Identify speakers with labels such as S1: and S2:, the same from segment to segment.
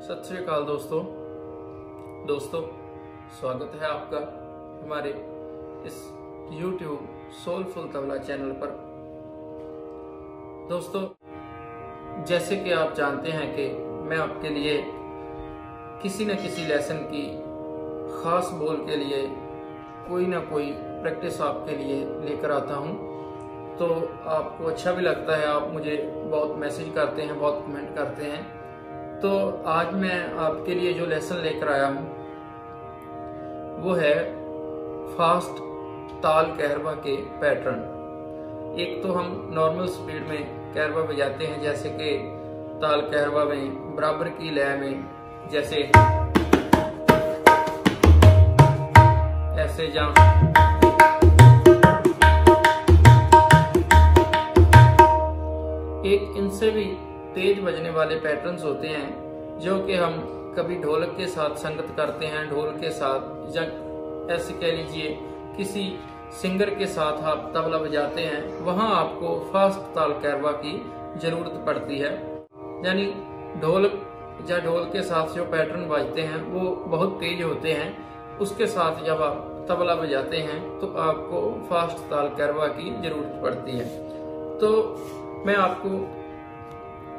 S1: सत श्रीकाल दोस्तों। दोस्तों, स्वागत है आपका हमारे इस YouTube सोलफुल तबला चैनल पर। दोस्तों, जैसे कि आप जानते हैं कि मैं आपके लिए किसी न किसी लेसन की खास बोल के लिए कोई ना कोई प्रैक्टिस आपके लिए लेकर आता हूँ। तो आपको अच्छा भी लगता है, आप मुझे बहुत मैसेज करते हैं, बहुत कमेंट करते हैं। तो आज मैं आपके लिए जो लेसन लेकर आया हूँ, वो है फास्ट ताल कहरवा के पैटर्न एक तो हम नॉर्मल स्पीड में कहरवा बजाते हैं, जैसे कि ताल कहरवा में, बराबर की लय में, जैसे ऐसे जहाँ एक इनसे भी तेज बजने वाले पैटर्न्स होते हैं, जो कि हम कभी ढोलक के साथ संगत करते हैं, ढोल के साथ, या ऐसे कह लीजिए किसी सिंगर के साथ आप तबला बजाते हैं, वहाँ आपको फास्ट ताल कैरवा की ज़रूरत पड़ती है। यानी ढोलक, या ढोल के साथ जो पैटर्न बजते हैं, वो बहुत तेज होते हैं। उसके साथ जब आप तबला बजाते हैं तो आपको फास्ट ताल कैरवा की ज़रूरत पड़ती है। तो मैं आपको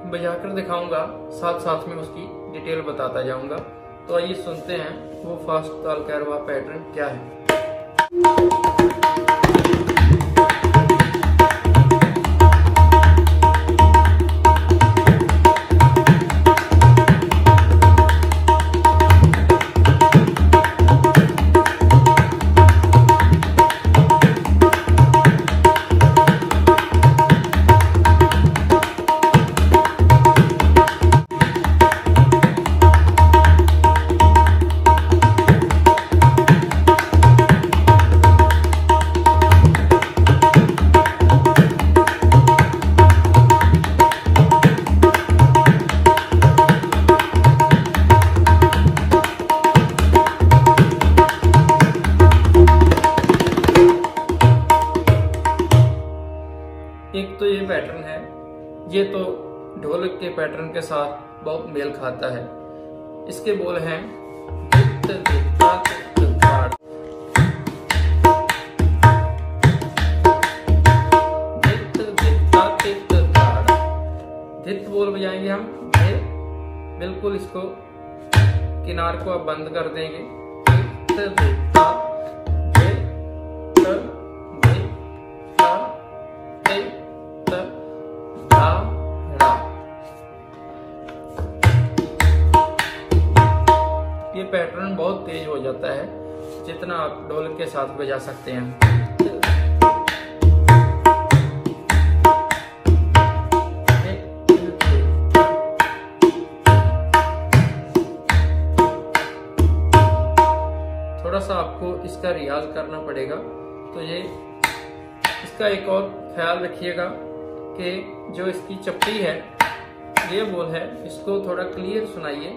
S1: बजाकर दिखाऊँगा साथ साथ में उसकी डिटेल बताता जाऊँगा। तो आइए सुनते हैं वो फास्ट ताल कैरवा पैटर्न क्या है। पैटर्न के साथ बहुत मेल खाता है। इसके बोल हैं बोल बजाएँगे हम बिल्कुल इसको किनार को अब बंद कर देंगे। तेज हो जाता है, जितना आप ढोलक के साथ बजा सकते हैं। थोड़ा सा आपको इसका रियाज करना पड़ेगा। तो ये, इसका एक और ख्याल रखिएगा कि जो इसकी चप्पी है, ये बोल है, इसको थोड़ा क्लियर सुनाइए।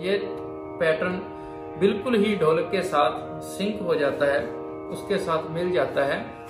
S1: ये पैटर्न बिल्कुल ही ढोलक के साथ सिंक हो जाता है उसके साथ मिल जाता है।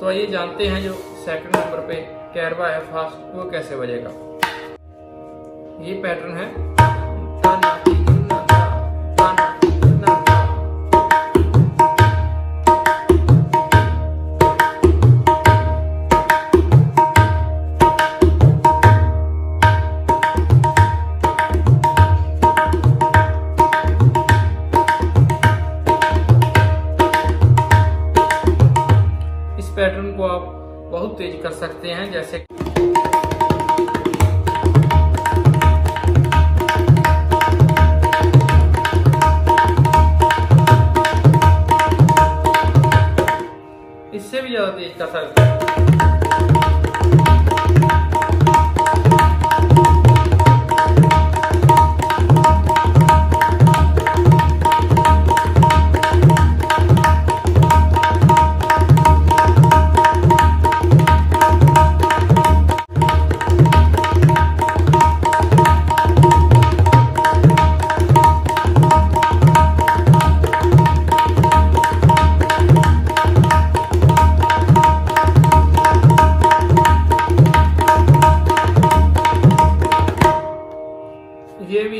S1: तो आइए जानते हैं जो सेकंड नंबर पे कैरवा है फास्ट वो कैसे बजेगा। ये पैटर्न है तेज कर सकते हैं जैसे इससे भी ज़्यादा तेज कर सकते हैं।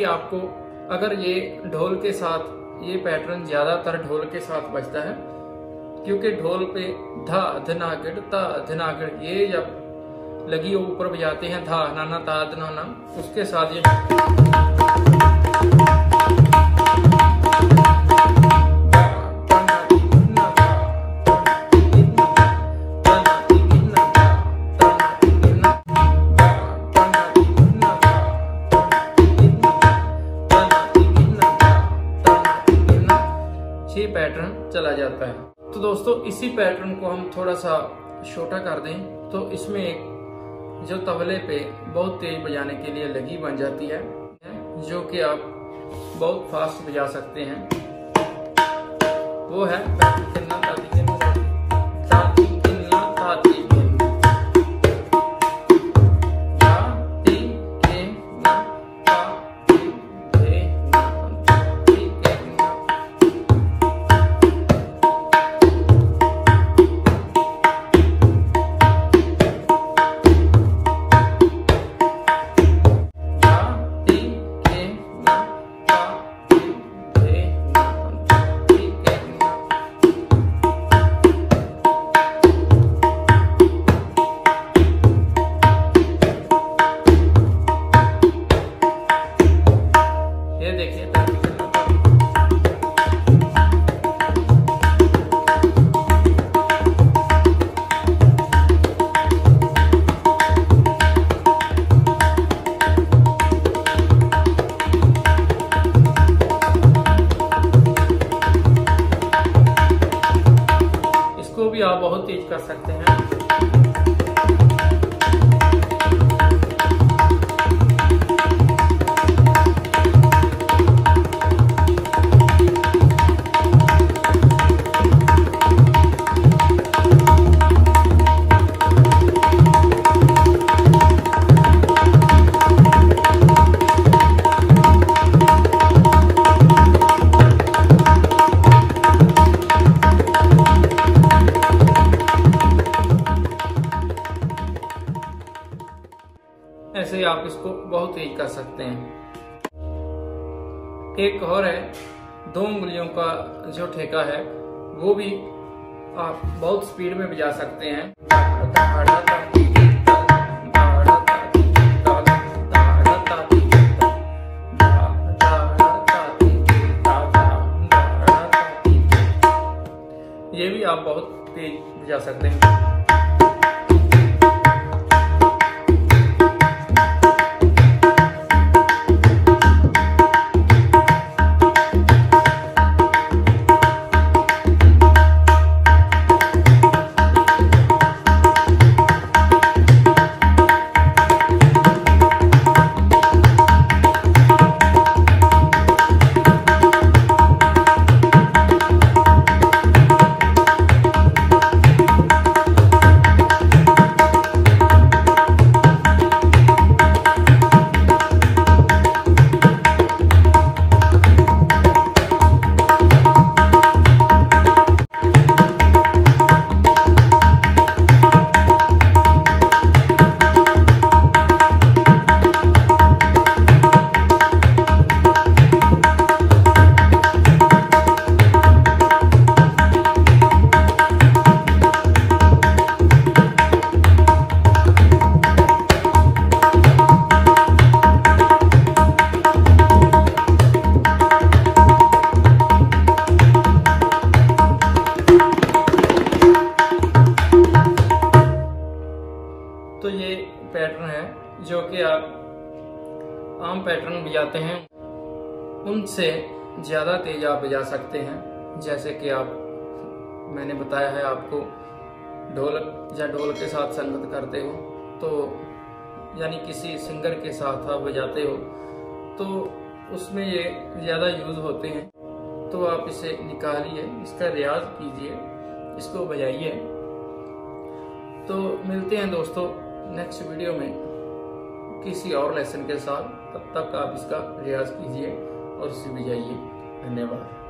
S1: अगर ये ढोल के साथ, ये पैटर्न ज़्यादातर ढोल के साथ बजता है, क्योंकि ढोल पे धा, धनागढ़, ता, धनागढ़, ये जब लगी ऊपर बजाते हैं, धा, नाना, ता, धनाना, उसके साथ ये को हम थोड़ा सा छोटा कर दें तो इसमें एक जो तबले पे बहुत तेज बजाने के लिए लगी बन जाती है, जो कि आप बहुत फास्ट बजा सकते हैं। वो है ही इसको बहुत तेज कर सकते हैं। एक और है, दो उंगलियों का जो ठेका है, वो भी आप बहुत स्पीड में बजा सकते हैं। ये भी आप बहुत तेज बजा सकते हैं। पैटर्न है, जो कि आप आम पैटर्न बजाते हैं, उनसे ज़्यादा तेज आप बजा सकते हैं। जैसे कि आप, मैंने बताया है आपको ढोलक या ढोल के साथ संगत करते हो तो यानी किसी सिंगर के साथ आप बजाते हो तो उसमें ये ज़्यादा यूज़ होते हैं। तो आप इसे निकालिए, इसका रियाज कीजिए, इसको बजाइए। तो मिलते हैं दोस्तों नेक्स्ट वीडियो में किसी और लेसन के साथ, तब तक आप इसका रियाज कीजिए और भी जाइए। धन्यवाद।